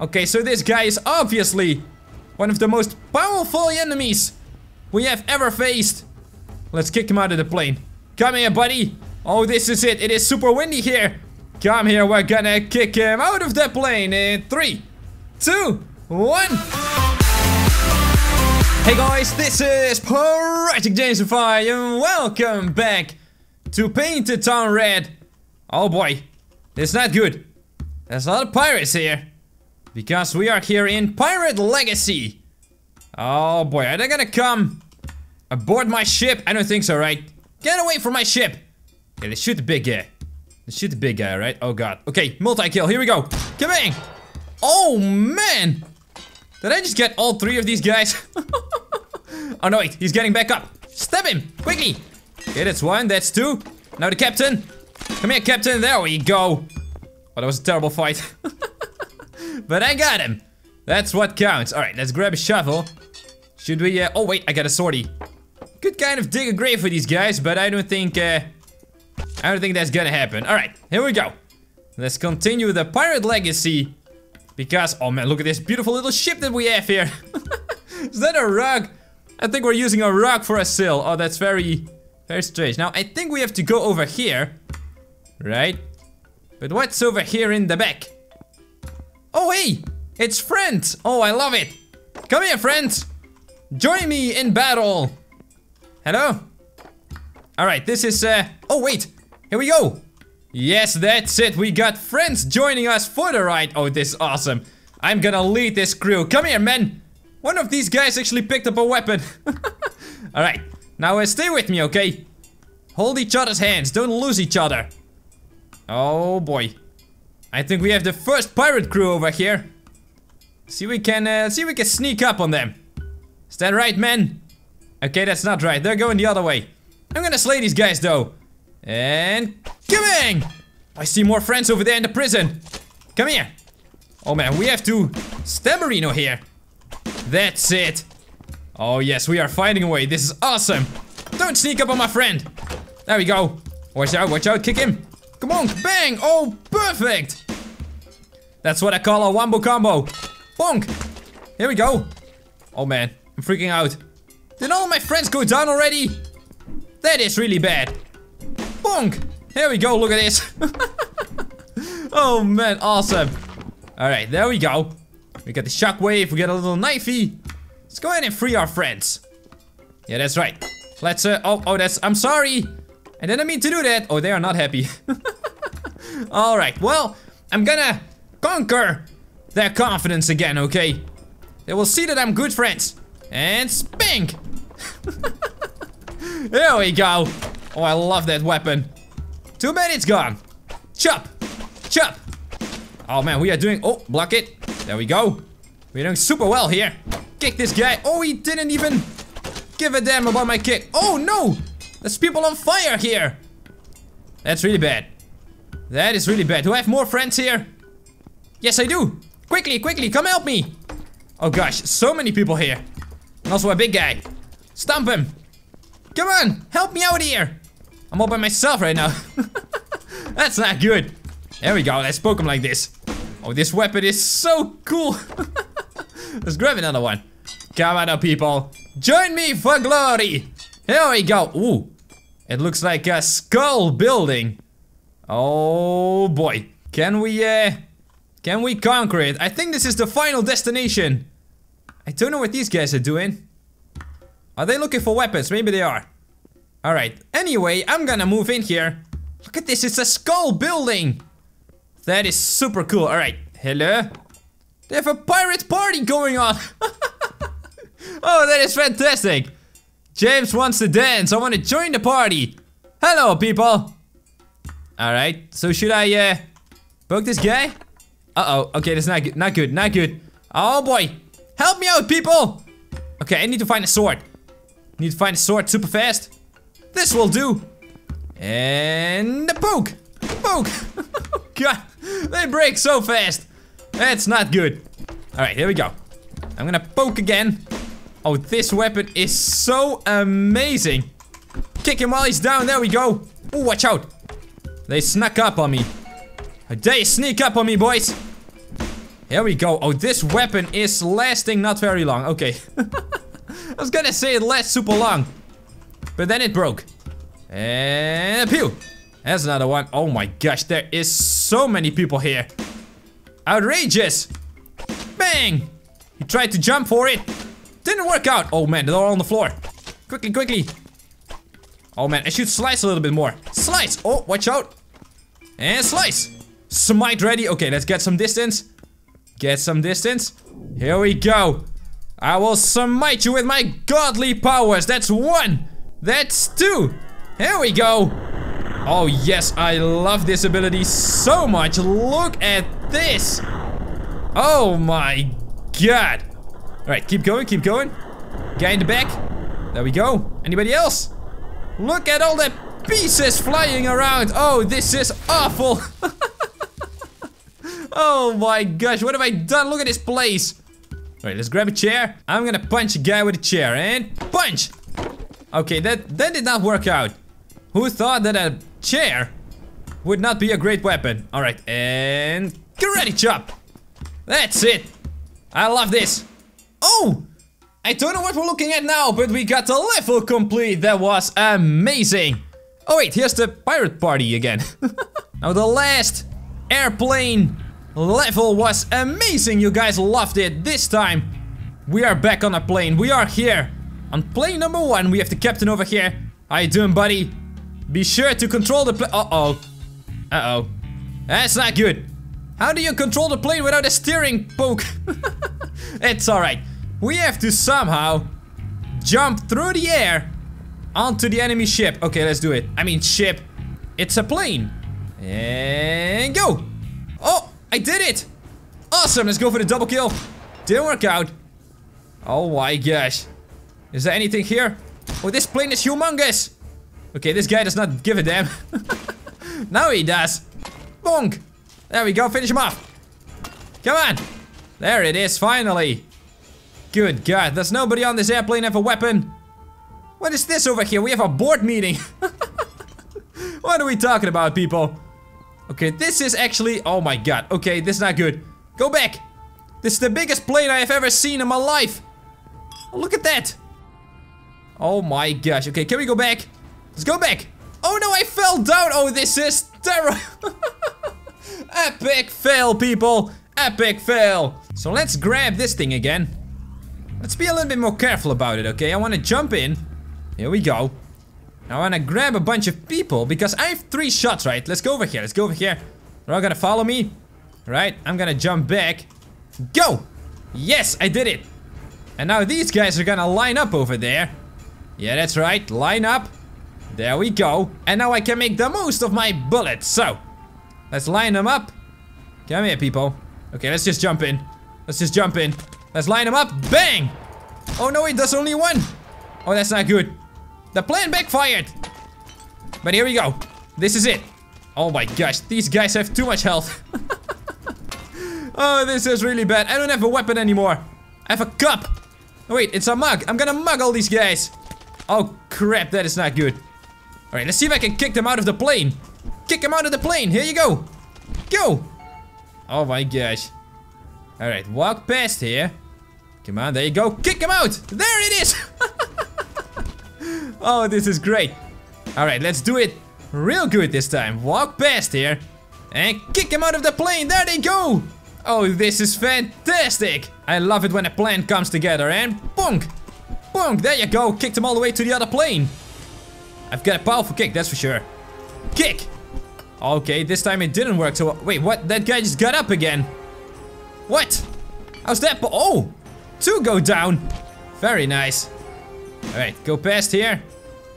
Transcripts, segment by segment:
Okay, so this guy is obviously one of the most powerful enemies we have ever faced. Let's kick him out of the plane. Come here, buddy. Oh, this is it. It is super windy here. Come here, we're gonna kick him out of the plane in three, two, one. Hey guys, this is Piratic Jamesify and welcome back to Paint the Town Red. Oh boy, it's not good. There's a lot of pirates here. Because we are here in Pirate Legacy. Oh boy, are they gonna come aboard my ship? I don't think so, right? Get away from my ship! Okay, let's shoot the big guy. Let's shoot the big guy, right? Oh god. Okay, multi-kill, here we go. In! Oh man! Did I just get all three of these guys? oh no, wait, he's getting back up. Stab him, quickly! Okay, that's one, that's two. Now the captain. Come here, captain, there we go. Oh, that was a terrible fight. but I got him. That's what counts. Alright, let's grab a shovel. Should we, uh, oh wait, I got a sortie. Could kind of dig a grave for these guys, but I don't think, uh, I don't think that's gonna happen. Alright, here we go. Let's continue the pirate legacy. Because, oh man, look at this beautiful little ship that we have here. Is that a rug? I think we're using a rug for a sail. Oh, that's very, very strange. Now, I think we have to go over here. Right? But what's over here in the back? Oh, hey! It's friends! Oh, I love it! Come here, friends! Join me in battle! Hello? Alright, this is, uh... Oh, wait! Here we go! Yes, that's it! We got friends joining us for the ride! Oh, this is awesome! I'm gonna lead this crew! Come here, men! One of these guys actually picked up a weapon! Alright, now uh, stay with me, okay? Hold each other's hands, don't lose each other! Oh boy. I think we have the first pirate crew over here. See we can uh, see we can sneak up on them. Is that right, man? Okay, that's not right. They're going the other way. I'm gonna slay these guys though. And coming! I see more friends over there in the prison. Come here. Oh man, we have to stab Marino here. That's it. Oh yes, we are fighting away. This is awesome. Don't sneak up on my friend. There we go. Watch out, watch out, kick him. Come on, bang! Oh, perfect! That's what I call a wombo combo. Bonk! Here we go. Oh man, I'm freaking out. Did all my friends go down already? That is really bad. Bonk! Here we go, look at this. oh man, awesome. Alright, there we go. We got the shockwave, we got a little knifey. Let's go ahead and free our friends. Yeah, that's right. Let's, uh, oh, oh, that's, I'm sorry. I didn't mean to do that. Oh, they are not happy. Alright, well, I'm gonna conquer their confidence again, okay? They will see that I'm good friends. And spink! there we go. Oh, I love that weapon. Too bad it's gone. Chop! Chop! Oh man, we are doing- oh, block it. There we go. We're doing super well here. Kick this guy. Oh, he didn't even give a damn about my kick. Oh no! There's people on fire here. That's really bad. That is really bad. Do I have more friends here? Yes, I do. Quickly, quickly, come help me. Oh gosh, so many people here. And also a big guy. Stomp him. Come on, help me out here. I'm all by myself right now. That's not good. There we go, let's poke him like this. Oh, this weapon is so cool. let's grab another one. Come on people. Join me for glory. Here we go. Ooh, it looks like a skull building. Oh boy. Can we, uh, can we conquer it? I think this is the final destination. I don't know what these guys are doing. Are they looking for weapons? Maybe they are. Alright, anyway, I'm gonna move in here. Look at this, it's a skull building. That is super cool. Alright, hello? They have a pirate party going on. oh, that is fantastic. James wants to dance. I want to join the party. Hello, people. Alright, so should I, uh, poke this guy? Uh-oh, okay, that's not good, not good, not good. Oh boy, help me out, people! Okay, I need to find a sword. Need to find a sword super fast. This will do. And a poke, poke. God, they break so fast. That's not good. Alright, here we go. I'm gonna poke again. Oh, this weapon is so amazing. Kick him while he's down, there we go. Oh, watch out. They snuck up on me. They sneak up on me, boys. Here we go. Oh, this weapon is lasting not very long. Okay. I was gonna say it lasts super long. But then it broke. And pew. There's another one. Oh my gosh, there is so many people here. Outrageous. Bang. He tried to jump for it. Didn't work out. Oh man, they're all on the floor. Quickly, quickly. Oh man, I should slice a little bit more. Slice. Oh, watch out. And slice. Smite ready. Okay, let's get some distance. Get some distance. Here we go. I will smite you with my godly powers. That's one. That's two. Here we go. Oh yes, I love this ability so much. Look at this. Oh my god. Alright, keep going, keep going. Guy in the back. There we go. Anybody else? Look at all the pieces flying around. Oh, this is awful. oh my gosh, what have I done? Look at this place. Alright, let's grab a chair. I'm gonna punch a guy with a chair and punch. Okay, that, that did not work out. Who thought that a chair would not be a great weapon? Alright, and karate chop. That's it. I love this. Oh! I don't know what we're looking at now, but we got the level complete. That was amazing. Oh wait, here's the pirate party again. now the last airplane level was amazing. You guys loved it. This time, we are back on a plane. We are here. On plane number one, we have the captain over here. How you doing, buddy? Be sure to control the plane. Uh-oh. Uh-oh. That's not good. How do you control the plane without a steering poke? it's alright. We have to somehow jump through the air onto the enemy ship. Okay, let's do it. I mean ship. It's a plane. And go. Oh, I did it. Awesome, let's go for the double kill. Didn't work out. Oh my gosh. Is there anything here? Oh, this plane is humongous. Okay, this guy does not give a damn. now he does. Bonk. There we go, finish him off. Come on. There it is, finally. Good God, does nobody on this airplane have a weapon? What is this over here? We have a board meeting. what are we talking about, people? Okay, this is actually... Oh my god. Okay, this is not good. Go back. This is the biggest plane I have ever seen in my life. Oh, look at that. Oh my gosh. Okay, can we go back? Let's go back. Oh no, I fell down. Oh, this is terrible. Epic fail, people. Epic fail. So let's grab this thing again. Let's be a little bit more careful about it, okay? I want to jump in. Here we go. I want to grab a bunch of people because I have three shots, right? Let's go over here. Let's go over here. They're all gonna follow me. Right? I'm gonna jump back. Go! Yes, I did it. And now these guys are gonna line up over there. Yeah, that's right. Line up. There we go. And now I can make the most of my bullets. So, let's line them up. Come here, people. Okay, let's just jump in. Let's just jump in. Let's line them up. Bang! Oh no, wait, there's only one. Oh, that's not good. The plan backfired. But here we go. This is it. Oh my gosh, these guys have too much health. oh, this is really bad. I don't have a weapon anymore. I have a cup. Oh, wait, it's a mug. I'm gonna mug all these guys. Oh crap, that is not good. Alright, let's see if I can kick them out of the plane. Kick them out of the plane. Here you go. Go. Oh my gosh. Alright, walk past here. Come on, there you go. Kick him out! There it is! oh, this is great. Alright, let's do it real good this time. Walk past here. And kick him out of the plane. There they go! Oh, this is fantastic! I love it when a plan comes together and bonk! Bonk, there you go. Kicked him all the way to the other plane. I've got a powerful kick, that's for sure. Kick! Okay, this time it didn't work, so... Wait, what? That guy just got up again. What? How's that? Oh, two go down. Very nice. Alright, go past here.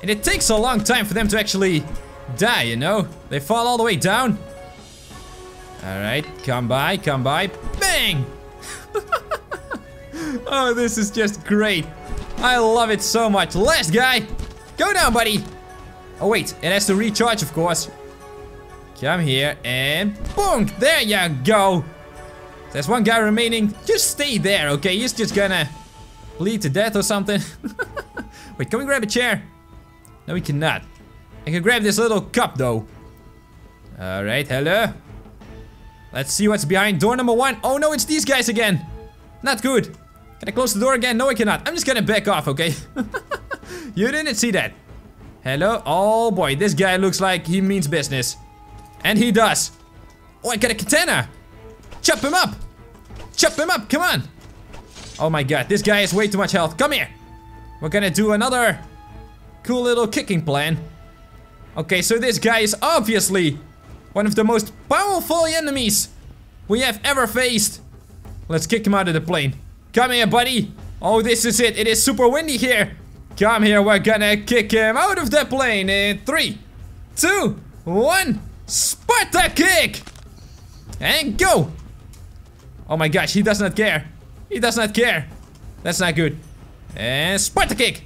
And it takes a long time for them to actually die, you know? They fall all the way down. Alright, come by, come by. Bang! oh, this is just great. I love it so much. Last guy. Go down, buddy. Oh, wait. It has to recharge, of course. Come here and boom. There you go. There's one guy remaining. Just stay there, okay? He's just gonna bleed to death or something. Wait, can we grab a chair? No, we cannot. I can grab this little cup, though. Alright, hello? Let's see what's behind door number one. Oh no, it's these guys again. Not good. Can I close the door again? No, I cannot. I'm just gonna back off, okay? you didn't see that. Hello? Oh boy, this guy looks like he means business. And he does. Oh, I got a katana. Chop him up. Chop him up, come on. Oh my god, this guy has way too much health. Come here. We're gonna do another cool little kicking plan. Okay, so this guy is obviously one of the most powerful enemies we have ever faced. Let's kick him out of the plane. Come here, buddy. Oh, this is it. It is super windy here. Come here, we're gonna kick him out of the plane in three, two, one. Sparta kick! And go! Oh my gosh, he does not care. He does not care. That's not good. And Sparta kick!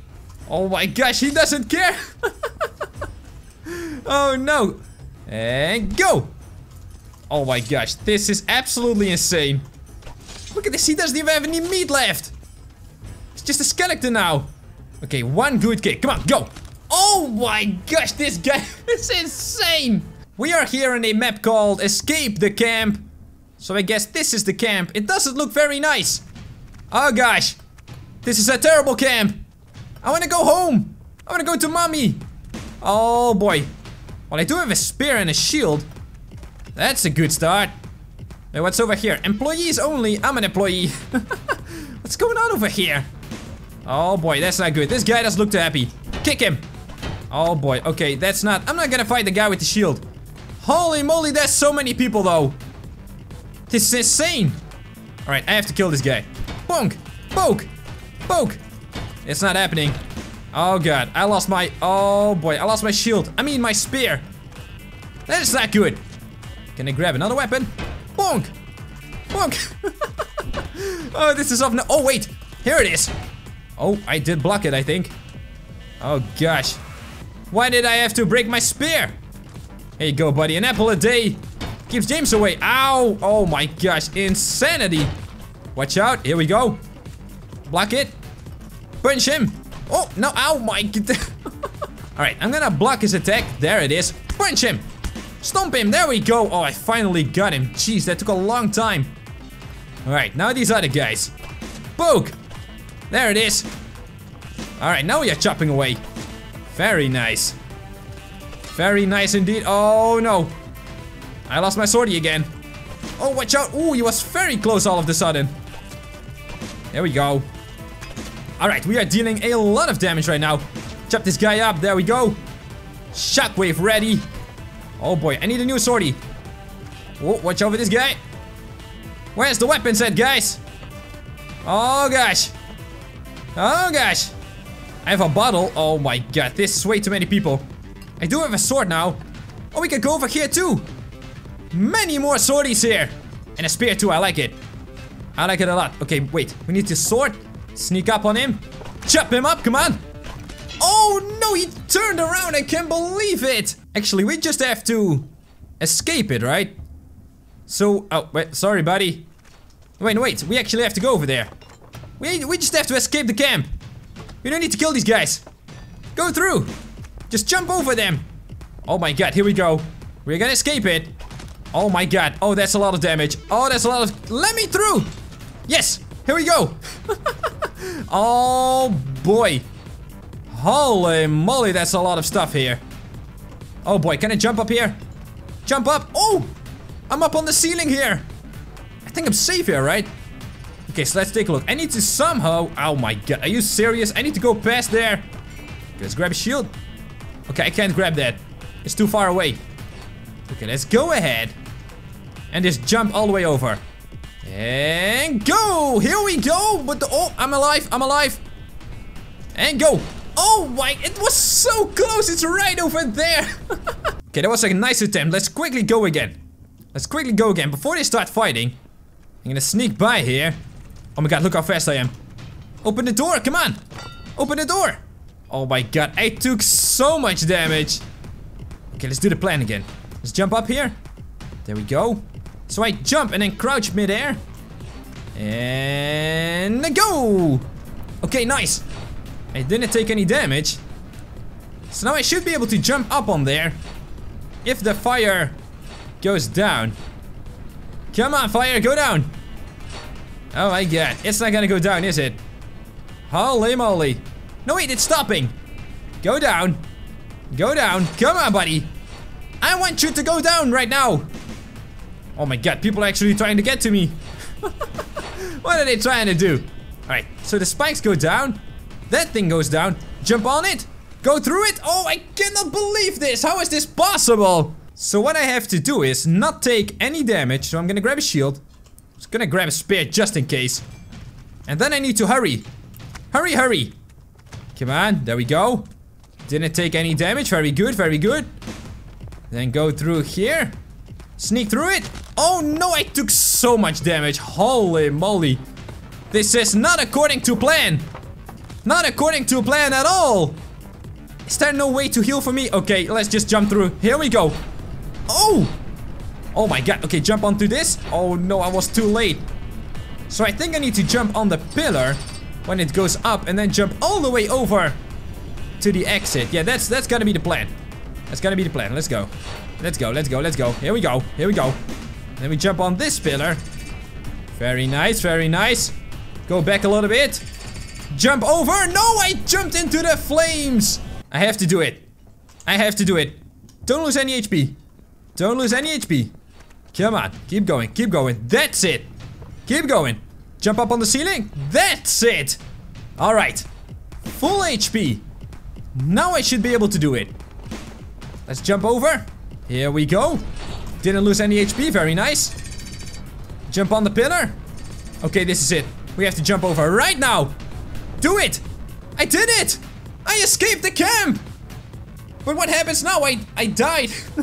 Oh my gosh, he doesn't care! oh no! And go! Oh my gosh, this is absolutely insane. Look at this, he doesn't even have any meat left. It's just a skeleton now. Okay, one good kick. Come on, go! Oh my gosh, this guy is insane! We are here in a map called Escape the Camp. So I guess this is the camp. It doesn't look very nice. Oh gosh. This is a terrible camp. I want to go home. I want to go to mommy. Oh boy. Well, I do have a spear and a shield. That's a good start. Hey, what's over here? Employees only. I'm an employee. what's going on over here? Oh boy, that's not good. This guy doesn't look too happy. Kick him. Oh boy. Okay, that's not. I'm not gonna fight the guy with the shield. Holy moly, there's so many people though. This is insane. Alright, I have to kill this guy. Bonk! Poke! Poke! It's not happening. Oh god, I lost my... Oh boy, I lost my shield. I mean my spear. That is not good. Can I grab another weapon? Bonk! Bonk! oh, this is off now. Oh wait, here it is. Oh, I did block it, I think. Oh gosh. Why did I have to break my spear? Here you go, buddy. An apple a day keeps James away. Ow! Oh my gosh, insanity. Watch out. Here we go. Block it. Punch him. Oh, no. Ow, my god. Alright, I'm gonna block his attack. There it is. Punch him. Stomp him. There we go. Oh, I finally got him. Jeez, that took a long time. Alright, now these other guys. Poke. There it is. Alright, now we are chopping away. Very nice. Very nice indeed. Oh, no. I lost my swordy again. Oh, watch out. Oh, he was very close all of a sudden. There we go. Alright, we are dealing a lot of damage right now. Chop this guy up. There we go. Shockwave ready. Oh boy, I need a new swordy. Oh, watch over this guy. Where's the weapon set, guys? Oh gosh. Oh gosh. I have a bottle. Oh my god, this is way too many people. I do have a sword now. Oh, we can go over here too. Many more swordies here. And a spear too, I like it. I like it a lot. Okay, wait. We need to sword. Sneak up on him. Chop him up, come on. Oh no, he turned around. I can't believe it. Actually, we just have to escape it, right? So, oh, wait, sorry, buddy. Wait, wait, we actually have to go over there. We, we just have to escape the camp. We don't need to kill these guys. Go through. Just jump over them. Oh my god, here we go. We're gonna escape it. Oh my god. Oh, that's a lot of damage. Oh, that's a lot of... Let me through. Yes. Here we go. oh, boy. Holy moly, that's a lot of stuff here. Oh, boy. Can I jump up here? Jump up. Oh, I'm up on the ceiling here. I think I'm safe here, right? Okay, so let's take a look. I need to somehow... Oh, my God. Are you serious? I need to go past there. Let's grab a shield. Okay, I can't grab that. It's too far away. Okay, let's go ahead. And just jump all the way over. And go! Here we go! But the, oh, I'm alive, I'm alive. And go! Oh my, it was so close, it's right over there. okay, that was like a nice attempt. Let's quickly go again. Let's quickly go again. Before they start fighting, I'm gonna sneak by here. Oh my god, look how fast I am. Open the door, come on. Open the door. Oh my god, I took so much damage. Okay, let's do the plan again. Let's jump up here. There we go. So I jump and then crouch midair. And go! Okay, nice. I didn't take any damage. So now I should be able to jump up on there. If the fire goes down. Come on, fire, go down. Oh my god, it's not gonna go down, is it? Holy moly. No, wait, it's stopping. Go down. Go down. Come on, buddy. I want you to go down right now. Oh my god, people are actually trying to get to me. what are they trying to do? Alright, so the spikes go down. That thing goes down. Jump on it. Go through it. Oh, I cannot believe this. How is this possible? So what I have to do is not take any damage. So I'm gonna grab a shield. I'm just gonna grab a spear just in case. And then I need to hurry. Hurry, hurry. Come on, there we go. Didn't take any damage. Very good, very good. Then go through here. Sneak through it. Oh no, I took so much damage. Holy moly. This is not according to plan. Not according to plan at all. Is there no way to heal for me? Okay, let's just jump through. Here we go. Oh! Oh my god. Okay, jump onto this. Oh no, I was too late. So I think I need to jump on the pillar when it goes up and then jump all the way over to the exit. Yeah, that's that's gotta be the plan. That's gotta be the plan. Let's go. Let's go, let's go, let's go. Here we go, here we go. Then we jump on this pillar. Very nice, very nice. Go back a little bit. Jump over. No, I jumped into the flames. I have to do it. I have to do it. Don't lose any HP. Don't lose any HP. Come on, keep going, keep going. That's it. Keep going. Jump up on the ceiling. That's it. All right. Full HP. Now I should be able to do it. Let's jump over. Here we go. Didn't lose any HP. Very nice. Jump on the pillar. Okay, this is it. We have to jump over right now. Do it. I did it. I escaped the camp. But what happens now? I, I died.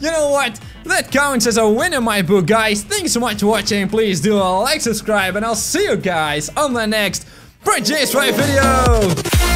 you know what? That counts as a win in my book, guys. Thanks so much for watching. Please do a like, subscribe, and I'll see you guys on the next Bridge Race video.